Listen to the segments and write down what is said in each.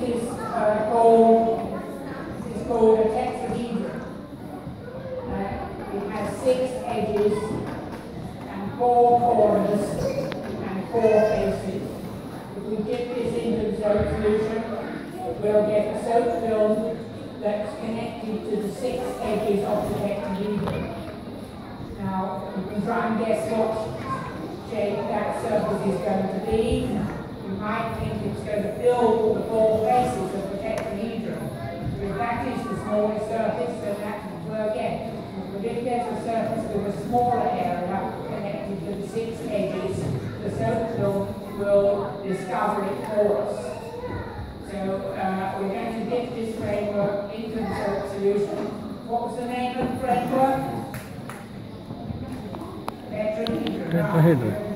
this is uh, called, is called a tetrahedron. Uh, it has six edges and four corners and four faces. If we dip this into the soap solution, we'll get a soap film that's connected to the six edges of the tetrahedron. Now, you can try and guess what shape that surface is going to be. You might think it's going to fill the four faces of the tetrahedron. If that is the smallest surface, then that will again. But if there's a surface with a smaller area connected to the six edges, the film will discover it for us. So uh, we're going to dip this framework into the solution. What was the name of the framework? Tetrahedron. Tetrahedron.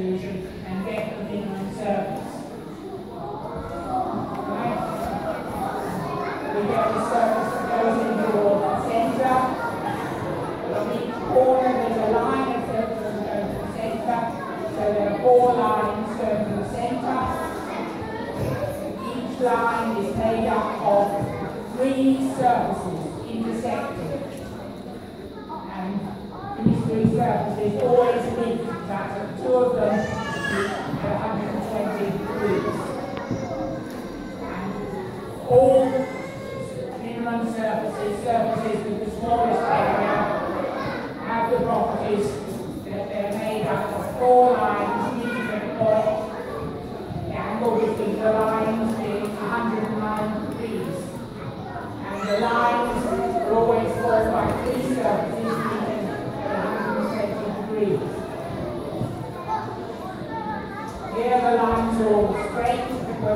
Solution and get the minimum surface. Right? We get the surface that goes into the center. On each corner there's a line of surface that goes to the center. So there are four lines to the center. Each line is made up of three surfaces intersecting. And these three surfaces always meet, two of them is 120 degrees. And all minimum surfaces, surfaces with the smallest area, have the properties that they're made up of four lines meeting at a point. The angle between the lines being 109 degrees. And the lines are always formed by three surfaces meeting at 120 degrees. Here the lines are all straight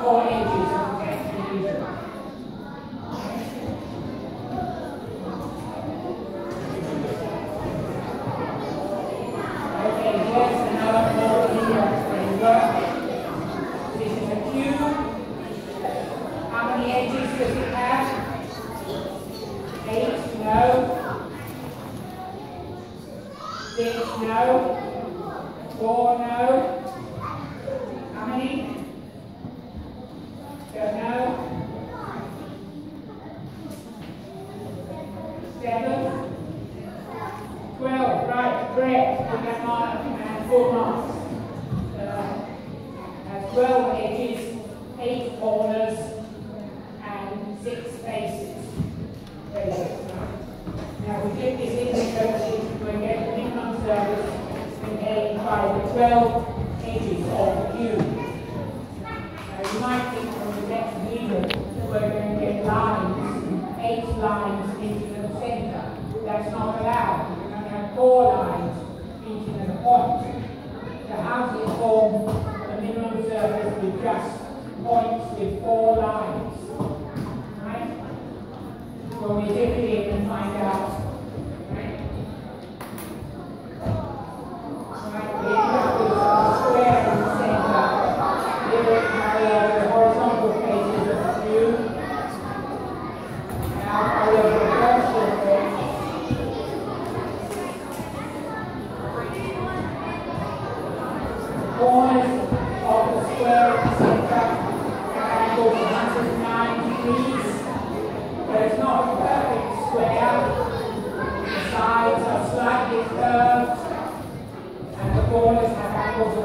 four edges of tetrahedron. Okay, here's another more linear framework. This is a cube. How many edges does it have? Eight? No. Six? No. Four? No. How many? Don't know. Seven? Twelve, right, correct. Put that mark and four marks. Uh, has twelve edges, eight corners, and six faces. Now we dip this in the coaches, we get the minimum surface contained by the twelve edges of the cube. Now you might think from the next video that we're going to get lines, eight lines into the center. That's not allowed. We're going to have four lines into the point. So how does it form the minimum surface with just points with four lines? Right? Well, we dip it in and find out. Right? Right, we end up with a square in the center. Here we have the horizontal faces of the cube. Now follow the vertical face. Corners of the square in the center have angles 109 degrees. But it's not a perfect square. The sides are slightly curved, and the corners have angles of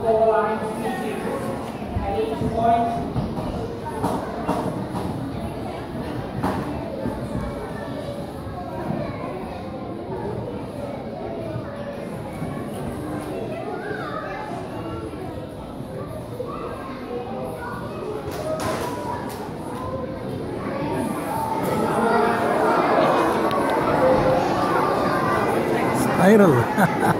Prism, a triangle at a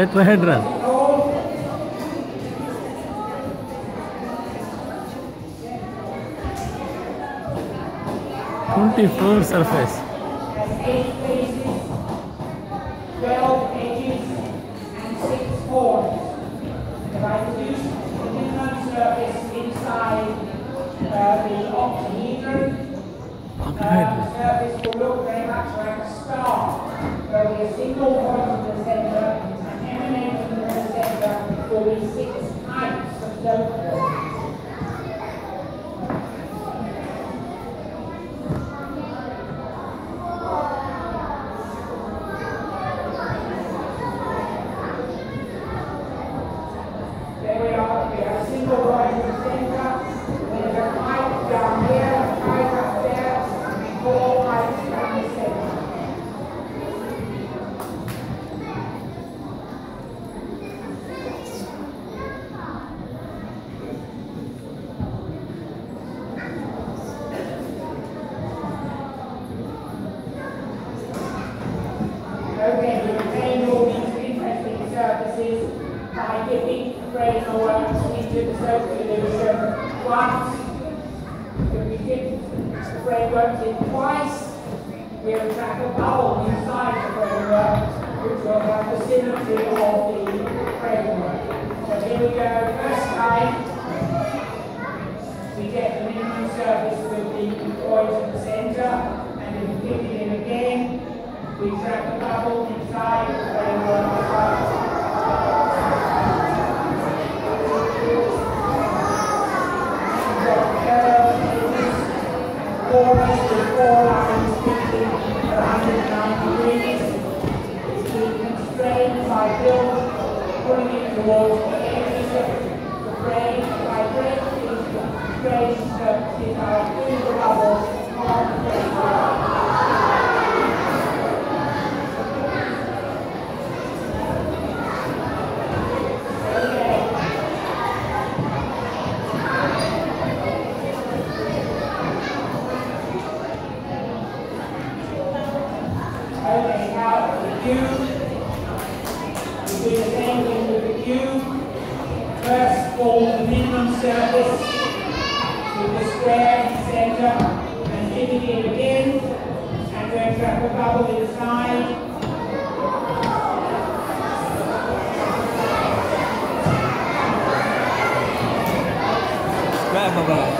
tetrahedral. Twenty-four surface. Twelve and six the surface inside uh, the the surface will look very much like a star, a single point of the 26 types of. By dipping the frameworks into the soap solution once. If we dip the frameworks in twice, we'll trap a bubble inside the framework, which will have the symmetry of the framework. So here we go, first time. We get the minimum surface with the coils in the center, and if we dip it in again, we trap a bubble inside the framework. The framework. Okay, now the cube. We do the same thing with the cube for minimum service with the square center and digging it in and then grab the bubble inside. Grab bubble.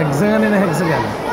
Hexagon in a hexagon.